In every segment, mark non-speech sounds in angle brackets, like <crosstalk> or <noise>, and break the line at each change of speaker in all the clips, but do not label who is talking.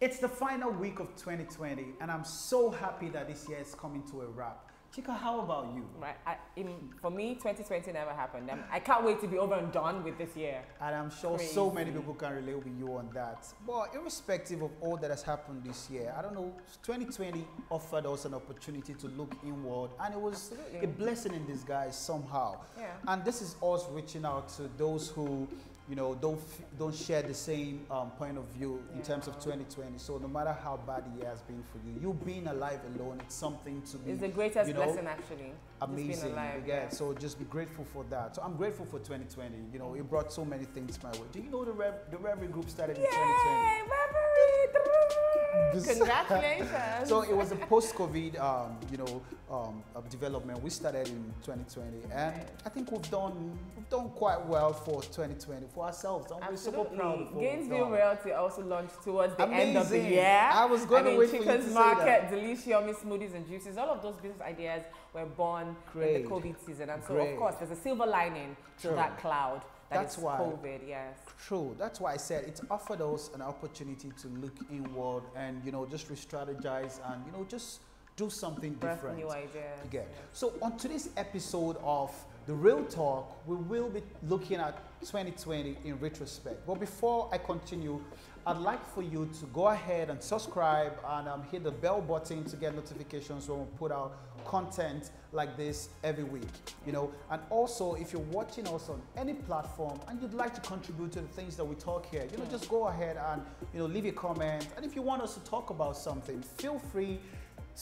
It's the final week of 2020, and I'm so happy that this year is coming to a wrap. Chika, how about you?
Right. I, in, for me, 2020 never happened. Um, I can't wait to be over and done with this year.
And I'm sure so many people can relate with you on that. But irrespective of all that has happened this year, I don't know, 2020 offered us an opportunity to look inward, and it was
Absolutely.
a blessing in disguise somehow.
Yeah.
And this is us reaching out to those who, you know, don't don't share the same um, point of view in terms of 2020. So no matter how bad the year has been for you, you being alive alone, it's something to be
It's the greatest
you know,
blessing, actually. Just being
amazing.
alive,
yeah.
yeah.
So just be grateful for that. So I'm grateful for 2020. You know, it brought so many things my way. Do you know the Rev the Reverie Group started in 2020?
Yay! Reverie! <laughs> Congratulations.
So it was a post-COVID, um, you know, um, development. We started in 2020, and I think we've done we've done quite well for 2020 for ourselves. And we're super proud of what
Gainesville. Realty also launched towards the end of the
Amazing.
year.
I was gonna
mean,
wait for you
Chicken's
to say
Market,
that.
Delicious, Smoothies and Juices, all of those business ideas were born
Great.
in the COVID season. And so,
Great.
of course, there's a silver lining
True.
to that cloud. that
That's why-
COVID, yes.
True. That's why I said it's offered us an opportunity to look inward and you know just re-strategize and you know just do something
Birth
different.
new ideas.
You get. So on today's episode of the Real Talk, we will be looking at 2020 in retrospect. But before I continue, I'd like for you to go ahead and subscribe and um, hit the bell button to get notifications when we put out content like this every week. You know, and also if you're watching us on any platform and you'd like to contribute to the things that we talk here, you know, just go ahead and you know leave a comment. And if you want us to talk about something, feel free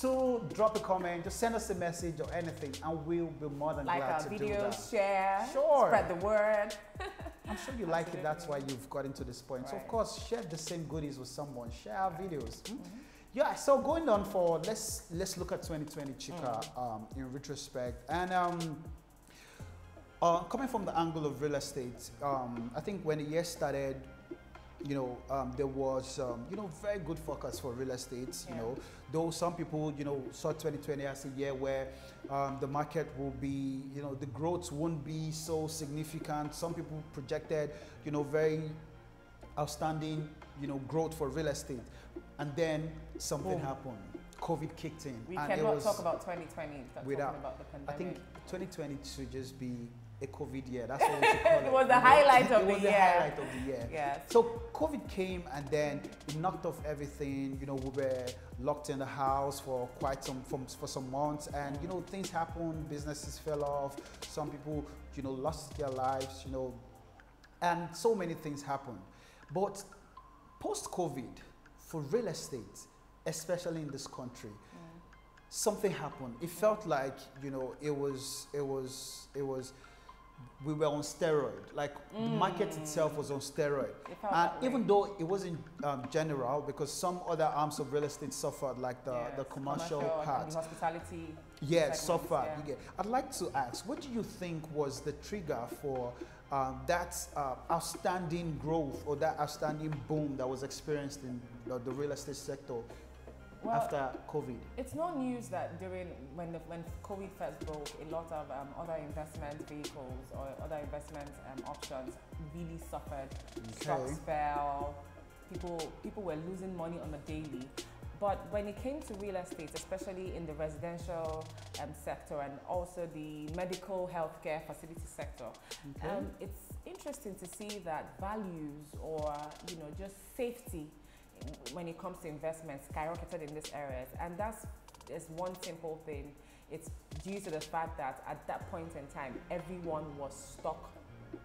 to drop a comment, just send us a message or anything, and we'll be more than
Like
glad to do that.
Like our videos, share,
Sure.
spread the word. <laughs>
I'm sure you like it. That's why you've gotten to this point. So of course, share the same goodies with someone. Share our videos. hmm? Yeah. So going on for let's let's look at 2020 Chika um, in retrospect and. Um, uh, coming from the angle of real estate, um, I think when the year started, you know, um, there was, um, you know, very good focus for real estate, you
Yeah.
know, though some people, you know, saw 2020 as a year where um, the market will be, you know, the growth won't be so significant. Some people projected, you know, very outstanding, you know, growth for real estate. And then something
Boom.
happened. COVID kicked in.
We
and it
cannot
was-
talk about 2020 without
without-
talking about the
I think 2020 should just be a COVID year. That's what we should call <laughs> it.
It was the highlight of
it
the
was
year.
the highlight of the year.
Yes.
So COVID came and then it knocked off everything. You know, we were locked in the house for quite some for, for some months, and you know things happened. Businesses fell off. Some people, you know, lost their lives. You know, and so many things happened. But post COVID, for real estate, especially in this country, mm. something happened. It felt like you know it was it was it was we were on steroid. Like the market itself was on steroid. And even though it wasn't um, general, because some other arms of real estate suffered, like the, the
Yes,
commercial, part.
the hospitality.
Yeah,
segments,
suffered.
yeah.
I'd like to ask, what do you think was the trigger for um, that uh, outstanding growth or that outstanding boom that was experienced in the, the real estate sector
Well,
after COVID?
It's no news that during when the, when COVID first broke, a lot of um, other investment vehicles or other investment um, options really suffered.
Okay.
Stocks fell. People people were losing money on the daily. But when it came to real estate, especially in the residential um, sector and also the medical healthcare facility sector,
Okay.
um, it's interesting to see that values or you know just safety when it comes to investment skyrocketed in these areas, and that's is one simple thing. It's due to the fact that at that point in time, everyone was stuck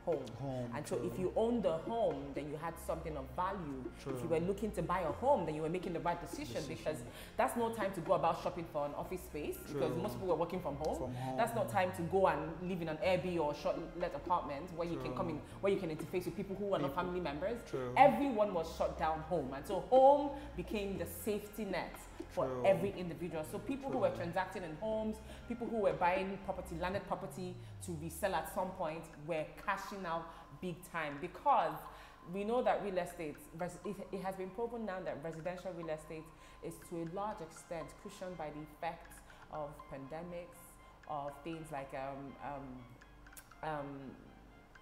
home.
Home,
And so, if you owned a home, then you had something of value. If you were looking to buy a home, then you were making the right decision, because that's no time to go about shopping for an office space because most people were working from home.
From home.
That's not time to go and live in an Airbnb or short let apartment where you can come in, where you can interface with people who are not family members.
True.
Everyone was shut down home, and so home became the safety net for
True.
every individual. So people who were transacting in homes, people who were buying property, landed property to resell at some point, were cashing out big time because we know that real estate, it, has been proven now that residential real estate is to a large extent cushioned by the effects of pandemics, of things like um, um, um,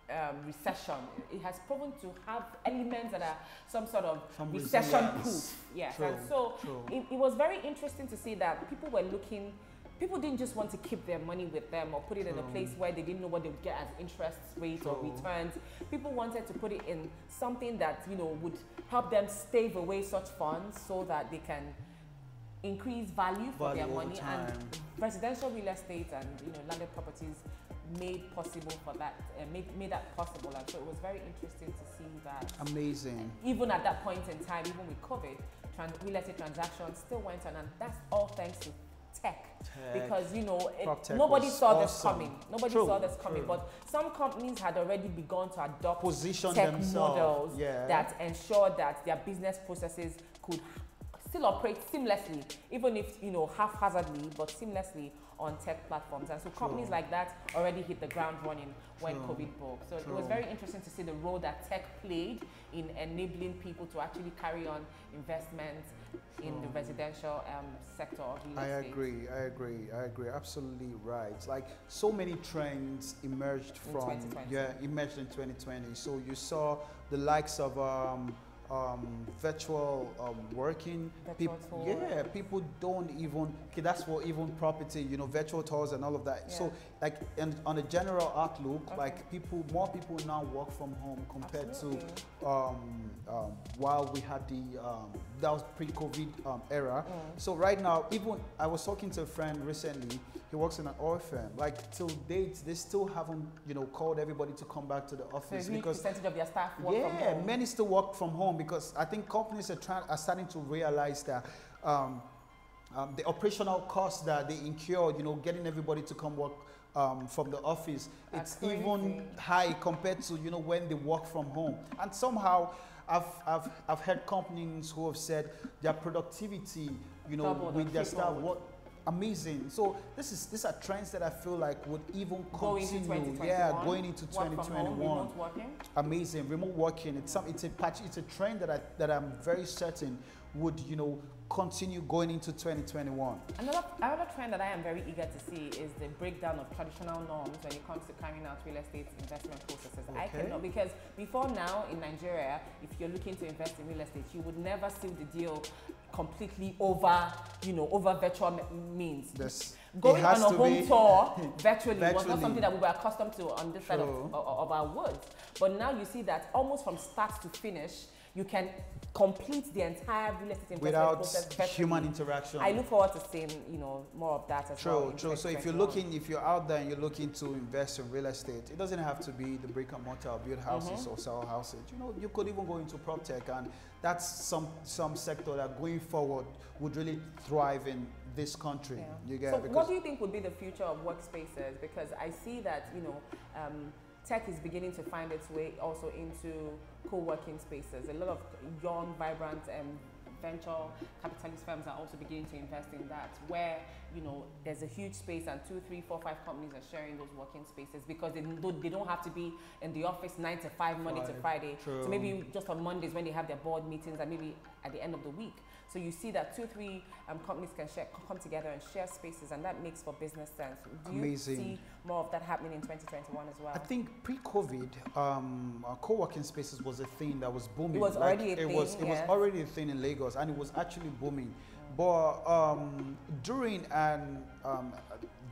um, recession. It has proven to have elements that are some sort of
Some
recession proof. Yes,
True,
and so it, it was very interesting to see that people were looking. People didn't just want to keep their money with them or put it in a place where they didn't know what they would get as interest rate or returns. People wanted to put it in something that you know would help them stave away such funds so that they can increase value for
Value
their money
time.
and residential real estate and you know landed properties made possible for that uh, made, made that possible and so it was very interesting to see that
Amazing.
even at that point in time even with covid trans- real estate transactions still went on and that's all thanks to tech
Tech.
because you know it, nobody saw this coming nobody
True,
saw this coming
true.
but some companies had already begun to adopt
Position
tech
themselves.
models
Yeah.
that ensure that their business processes could still operate seamlessly, even if you know haphazardly, but seamlessly on tech platforms. And so companies like that already hit the ground running when
True.
COVID broke. So it was very interesting to see the role that tech played in enabling people to actually carry on investment in the residential um, sector of real
I
estate.
agree, I agree, I agree. Absolutely right. Like so many trends emerged from yeah, emerged in 2020. So you saw the likes of um, um, virtual um, working.
Virtual
yeah, people don't even. Okay, that's for even property. You know, virtual tours and all of that. So like, and on a general outlook,
Okay.
like people, more people now work from home compared
Absolutely.
to um, um, while we had the um, that was pre-COVID um, era.
Mm.
So right now, even I was talking to a friend recently. He works in an oil firm. Like till date, they still haven't, you know, called everybody to come back to the office
huge
because
percentage of their staff work
yeah,
from home.
many still work from home because I think companies are trying are starting to realize that. Um, um, the operational costs that they incur, you know, getting everybody to come work um, from the office,
That's
it's even high compared to you know when they work from home. And somehow, I've, I've, I've heard companies who have said their productivity, you know,
Doubled
with their staff, what amazing. So this is these are trends that I feel like would even continue.
2021,
Yeah, going into
work from home,
2021
remote working.
amazing remote working it's some it's a patch it's a trend that I, that I'm very certain would you know continue going into 2021
Another, another trend that I am very eager to see is the breakdown of traditional norms when it comes to carrying out real estate investment processes. I cannot because before now in Nigeria, if you're looking to invest in real estate, you would never seal the deal completely over, you know, over virtual means.
this
Going on a home
be
tour <laughs> virtually, was not something that we were accustomed to on this side of, of, of our woods. But now you see that almost from start to finish, you can complete the entire real estate investment
without
process
human interaction
I look forward to seeing, you know, more of that as well.
True, true. So if you're looking, if you're out there and you're looking to invest in real estate, it doesn't have to be the brick and mortar, or build houses
Mhm.
or sell houses. You know, you could even go into prop tech, and that's some some sector that going forward would really thrive in this country.
Yeah.
You get
so what do you think would be the future of workspaces? Because I see that, you know, um, tech is beginning to find its way also into co-working spaces. A lot of young, vibrant um, venture capitalist firms are also beginning to invest in that, where you know there's a huge space and two, three, four, five companies are sharing those working spaces because they don't, they don't have to be in the office nine to five, Monday to Friday.
True.
So maybe just on Mondays when they have their board meetings and maybe at the end of the week. So you see that two, three um, companies can share, come together and share spaces, and that makes for business sense. Do you see more of that happening in 2021 as well?
I think pre-COVID, um, uh, co-working spaces was a thing that was booming.
It was already a
it Was,
thing,
it was already a thing in Lagos, and it was actually booming. But um, during and um,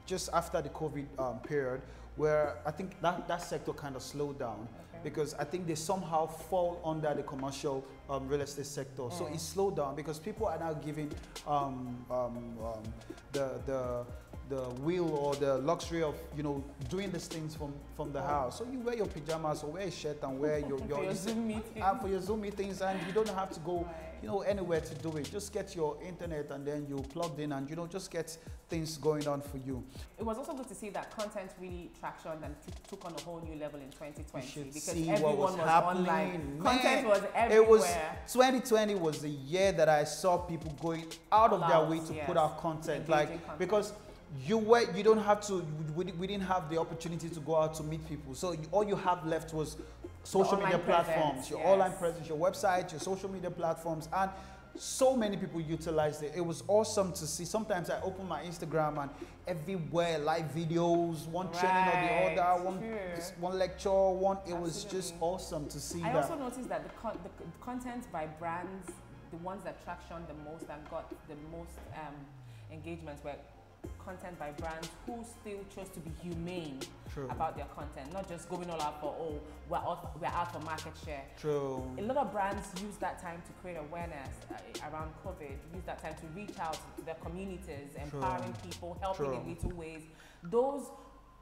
just after the COVID um, period, where I think that, that sector kind of slowed down
Okay.
because I think they somehow fall under the commercial um, real estate sector. So
Mm.
it slowed down because people are now giving um, um, um, the, the, the will or the luxury of you know doing these things from, from the house. So you wear your pajamas or wear a shirt and wear your, <laughs>
For
your,
your Zoom meeting.
and ah, for your Zoom meetings and you don't have to go you know anywhere to do it. Just get your internet and then you plugged in and you know just get things going on for you.
It was also good to see that content really traction and took on a whole new level in 2020 because everyone
was
was, online.
Man,
content was everywhere.
It was 2020 was the year that I saw people going out of their
out,
way to
yes.
put out content,
Engaging
like
content.
because you were you don't have to we, we didn't have the opportunity to go out to meet people. So you, all you have left was social media platforms,
presence,
your
yes.
online presence, your website, your social media platforms, and so many people utilized it. It was awesome to see. Sometimes I open my Instagram and everywhere live videos, one training or the other, one
true.
one lecture, one. It was just awesome to see
I
that.
also noticed that the, con- the content by brands, the ones that traction the most and got the most um, engagements were content by brands who still chose to be humane
True.
about their content, not just going all out for oh we're out, we're out for market share.
True.
A lot of brands use that time to create awareness uh, around COVID, use that time to reach out to their communities, empowering people, helping
True.
in little ways. Those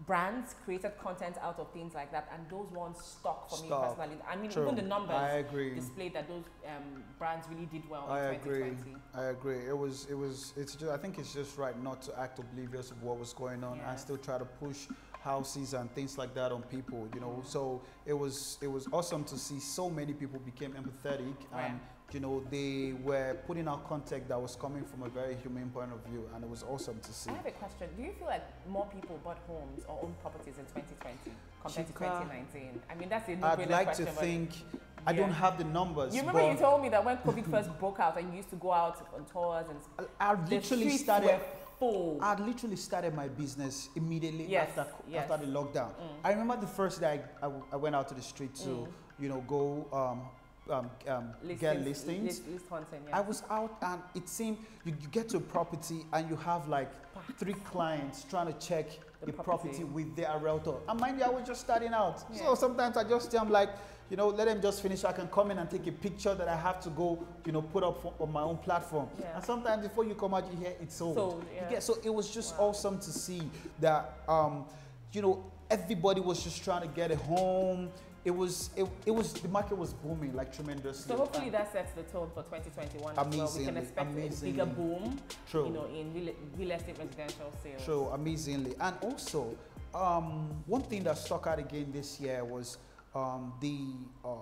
brands created content out of things like that, and those ones stuck for me personally. I mean,
True.
even the numbers
I agree.
displayed that those um, brands really did well
I
in
agree.
2020.
I agree. It was. It was. It's. Just, I think it's just right not to act oblivious of what was going on and still try to push houses and things like that on people. You know. So it was. It was awesome to see so many people became empathetic
Right.
and you know they were putting out content that was coming from a very humane point of view, and it was awesome to see.
I have a question. Do you feel like more people bought homes or owned properties in 2020 compared to 2019? I mean, that's a
I'd
no-brainer
like
question.
to think. I don't have the numbers.
You remember
but
you told me that when COVID first broke out and you used to go out on tours and
I I
the
literally
streets
started.
Full.
I literally started my business immediately
Yes,
after
yes.
after the lockdown.
Mm.
I remember the first day I, I, I went out to the street to
Mm.
you know go um, um, um, get listings.
List, list hunting, yeah.
I was out and it seemed you, you get to a property and you have like three clients trying to check
The
the,
property.
property. with their realtor. And mind you, I was just starting out.
Yeah.
So sometimes I just I'm like, you know, let them just finish. I can come in and take a picture that I have to go, you know, put up for, on my own platform.
Yeah.
And sometimes before you come out, you hear it's sold.
Sold, yeah.
get- so it was just
Wow.
awesome to see that, um, you know, everybody was just trying to get a home. It was, it, it was, the market was booming like tremendously.
So hopefully
And-
that sets the tone for 2021 as well. We can
Amazingly,
expect a bigger boom,
True.
you know, in real, real estate residential sales.
True, amazingly. And also, um, one thing that stuck out again this year was um, the, um,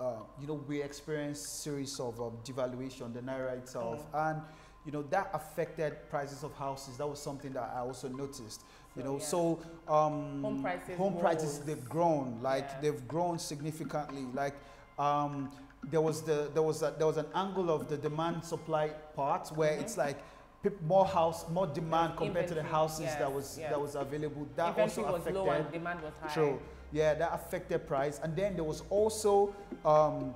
uh, you know, we experienced series of um, devaluation, the naira itself, and you know that affected prices of houses. That was something that I also noticed. You know,
yeah.
so um,
Home prices
home prices they've grown, like
Yeah.
they've grown significantly. Like um, there was the there was a, there was an angle of the demand supply part where
Mhm.
it's like more house more demand compared to the houses that was
yes.
that was available. That
Inventory
also
was
affected.
low and demand was high.
True. Yeah, that affected price. And then there was also um,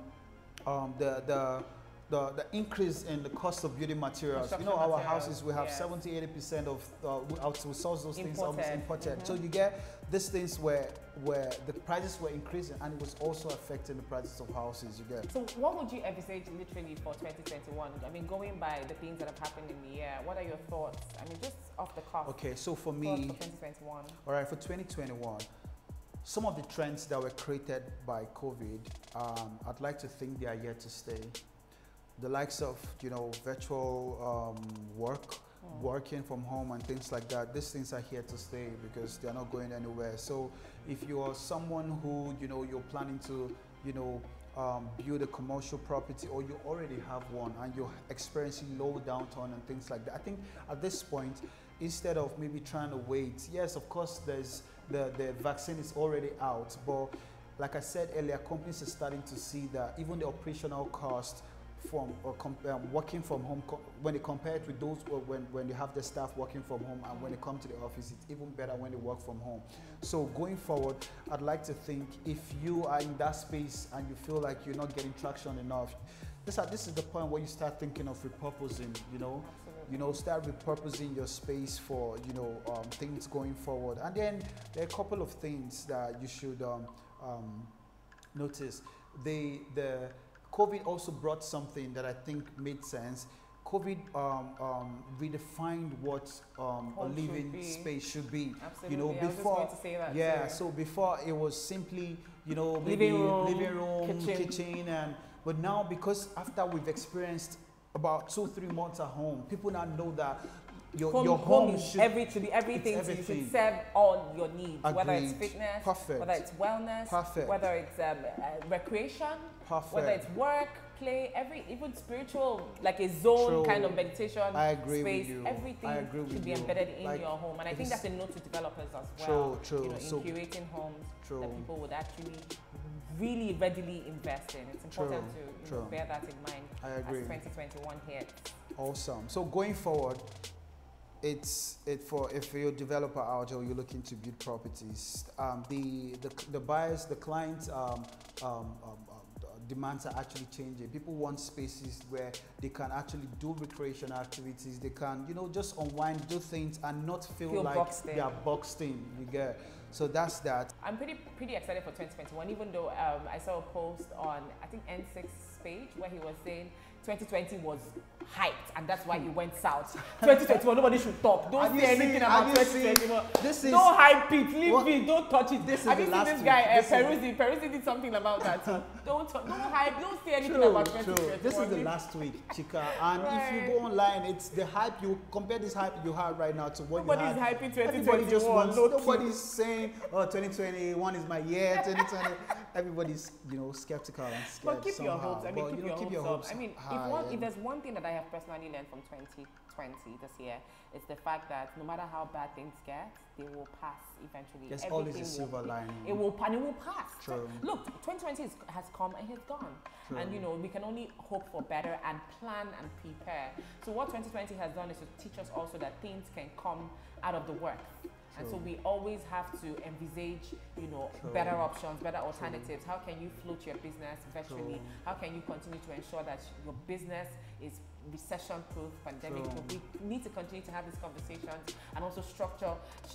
um, the, the, the, the increase in the cost of building materials. You know, our
materials,
houses, we have
yes.
70, 80% of, uh, we outsource those things almost
Imported.
imported. So
Mhm.
you get these things where, where the prices were increasing and it was also affecting the prices of houses, you get.
So what would you envisage literally for 2021? I mean, going by the things that have happened in the year, what are your thoughts? I mean, just off the cuff.
Okay, so for me,
for 2021.
All right, for 2021, some of the trends that were created by COVID, um, I'd like to think they are here to stay. The likes of, you know, virtual um, work,
Mm.
working from home and things like that, these things are here to stay because they're not going anywhere. So if you are someone who, you know, you're planning to, you know, um, build a commercial property or you already have one and you're experiencing low downturn and things like that, I think at this point, instead of maybe trying to wait, yes, of course, there's the, the vaccine is already out, but like I said earlier, companies are starting to see that even the operational cost from or um, working from home co- when they compare it with those who- when, when they have the staff working from home and when they come to the office it's even better when they work from home. So going forward i'd like to think if you are in that space and you feel like you're not getting traction enough this, are- this is the point where you start thinking of repurposing you know?
Absolutely.
you know start repurposing your space for you know um, things going forward. And then there are a couple of things that you should um, um, notice. The the covid also brought something that i think made sense covid um, um, redefined what um, a living space should be
Absolutely.
you know,
I was just
before-
going to say that.
yeah
too.
so before it was simply you know maybe
Living room,
living room
kitchen.
kitchen and but now because after we've experienced about two three months at home people now know that your,
home,
your
home
home should
every, should be everything. to you. You should serve all your needs, whether it's fitness,
Perfect.
whether it's wellness,
Perfect.
whether it's um, uh, recreation,
perfect
whether it's work, play, every even spiritual, like a zone
True.
kind of meditation
I agree with
space.
you.
Everything
I agree
should
with
be
you.
embedded in
Like,
your home, and I think that's a note to developers as well.
True, true.
You know, in
So-
curating homes
True.
that people would actually really readily invest in. It's important
True,
to you know, bear that in mind
I
as
agree.
2021 hits.
Awesome. So going forward, it's it for if you're a developer out or you're looking to build properties, um, the, the the buyers, the clients, um, um, um, um, demands are actually changing. People want spaces where they can actually do recreational activities. They can, you know, just unwind, do things, and not feel,
Feel
like
boxed
they are boxed in. You get. So that's that.
I'm pretty pretty excited for 2021, even though um, I saw a post on I think N6's page where he was saying 2020 was hyped and that's why he went south. <laughs> 2021, nobody should talk. Don't
Have
say anything
seen-
about
have
2021.
this is-
don't hype it, leave
What-
it, don't touch it.
this is
Have
the
you seen
last
this
week.
guy, uh,
This
Peruzzi? Peruzzi did something about that. <laughs> don't talk, don't hype, don't say anything
True,
about 2021.
This is the last week, Chika. And if you go online, it's the hype you compare this hype you have right now to what
Nobody's
you had.
hyping
Everybody just wants.
key.
Nobody's saying, "Oh, 2021 is my year." 2020. Everybody's you know skeptical and scared
But keep your hopes. I mean,
But,
keep,
you know,
your,
keep
hopes
your
up. I mean, if, one, if there's one thing that I have personally learned from 2020 this year, it's the fact that no matter how bad things get, they will pass eventually.
There's always a
Everything
silver
will,
lining.
It will, and it will pass.
True.
Look, 2020 is, has come and it's gone.
True.
And you know, we can only hope for better and plan and prepare. So what 2020 has done is to teach us also that things can come out of the works. And so we always have to envisage, you know,
True.
better options, better alternatives. How can you float your business virtually?
True.
How can you continue to ensure that your business is recession proof, pandemic proof? We need to continue to have these conversations and also structure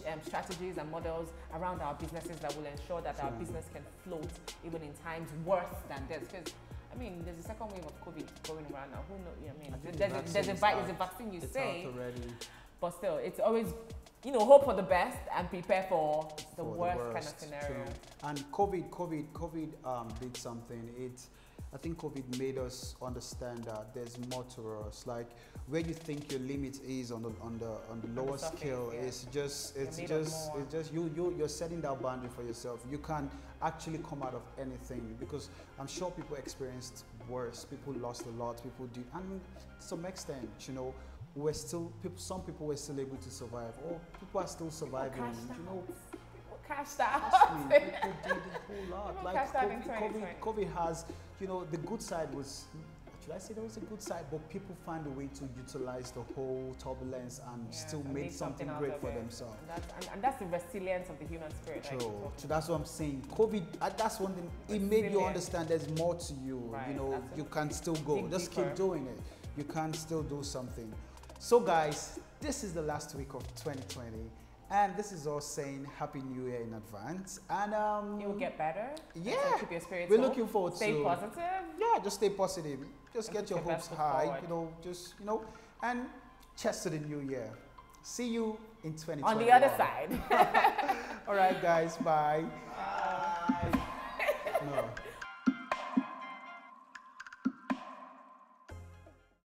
um, strategies and models around our businesses that will ensure that our business can float even in times worse than this. Because I mean, there's a second wave of COVID going around now. Who knows? I mean,
I
there's,
the
a, there's a there's a vaccine you
it's
say,
out already.
But still, it's always, you know, hope for the best and prepare for the,
for
worst, kind of scenario.
And COVID, COVID, COVID um, did something. It, I think COVID made us understand that there's more to us. Like where you think your limit is on the on the on the
the
lower scale,
yeah.
it's just it's just it's just you you you're setting that boundary for yourself. You can't actually come out of anything because I'm sure people experienced worse. People lost a lot. People did, and to some extent, you know. We're still people. Some people were still able to survive, or people are still surviving. You know,
People cashed out.
Me, people did a whole <laughs> lot.
People
Like
cashed out in
COVID, COVID,
2020.
COVID has, you know, the good side was, should I say there was a good side, but people found a way to utilize the whole turbulence and
Yeah,
still
and
made
make
something great for
it.
themselves.
And that's, and, and that's the resilience of the human spirit.
True. So that's what I'm saying. COVID, uh, that's one thing. It made you understand there's more to you.
Right,
You know, you can still go. Just keep doing it. You can still do something. So, guys, this is the last week of 2020. And this is us saying Happy New Year in advance. And um,
It will get better.
Yeah.
keep your spirits
we're
up.
looking forward
Stay
to
positive.
yeah, just stay positive. Just get your hopes high.
forward.
You know, just you know, and cheers to the new year. See you in 2020.
On the other side. <laughs>
All right, guys. Bye.